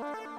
Bye.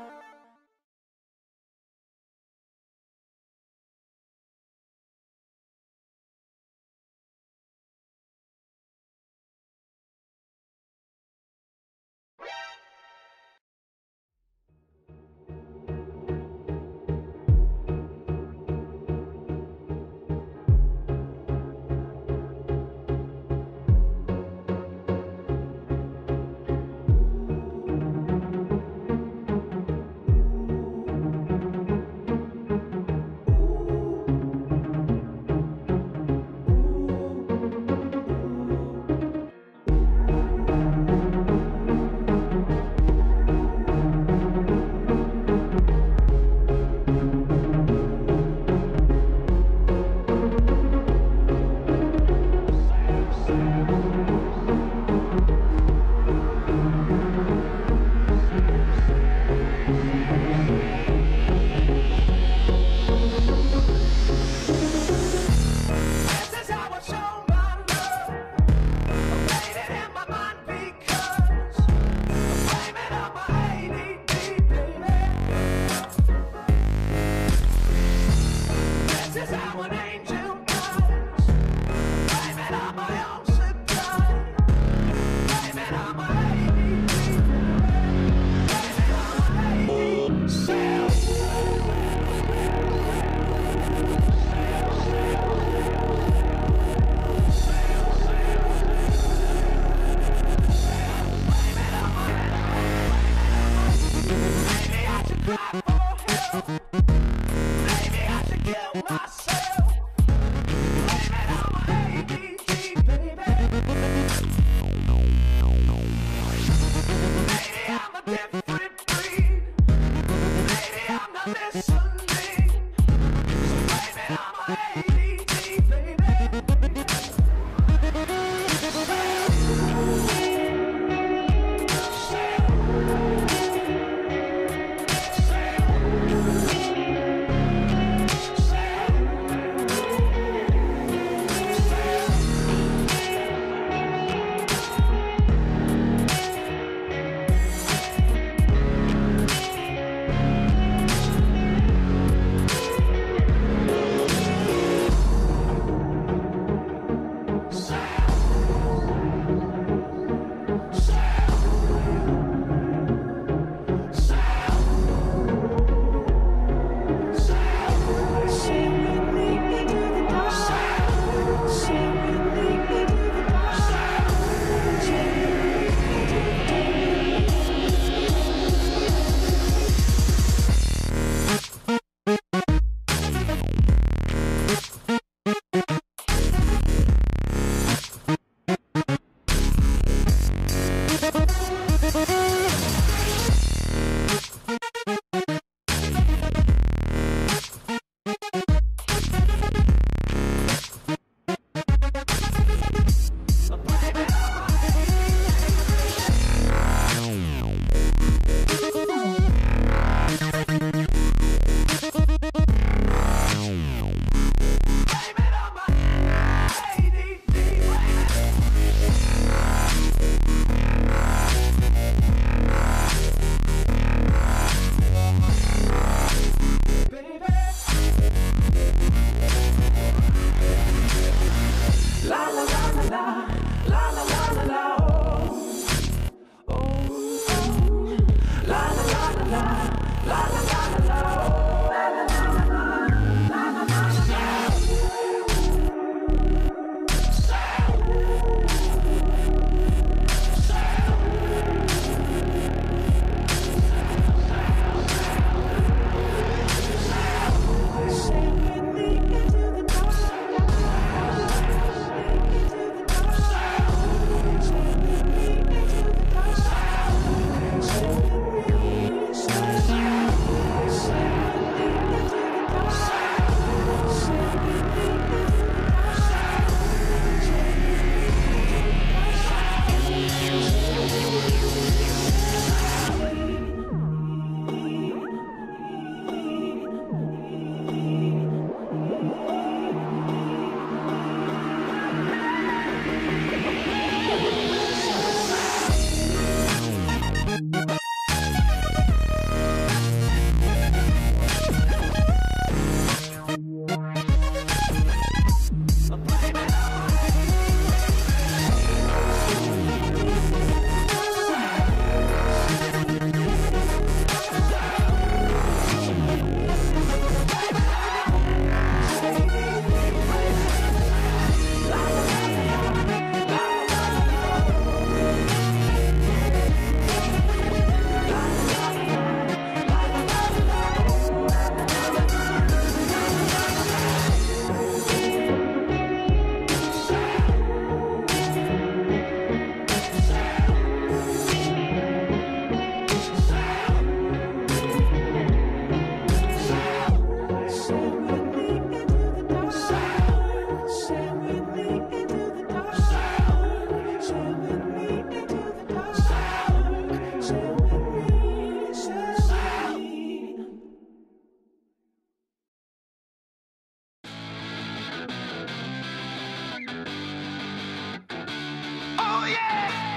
yeah!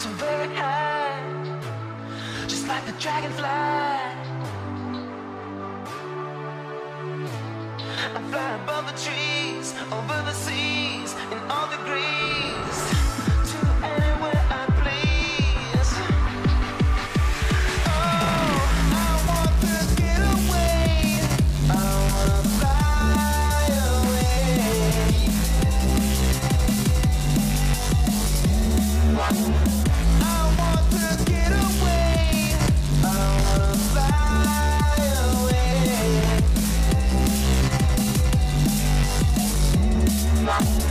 so very high, just like the dragonfly. I fly above the trees, over the seas, in all degrees. Bye.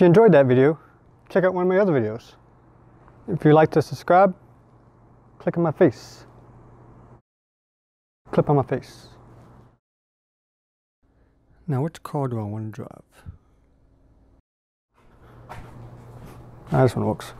If you enjoyed that video, check out one of my other videos. If you like to subscribe, click on my face. Clip on my face. Now which car do I want to drive? This one works.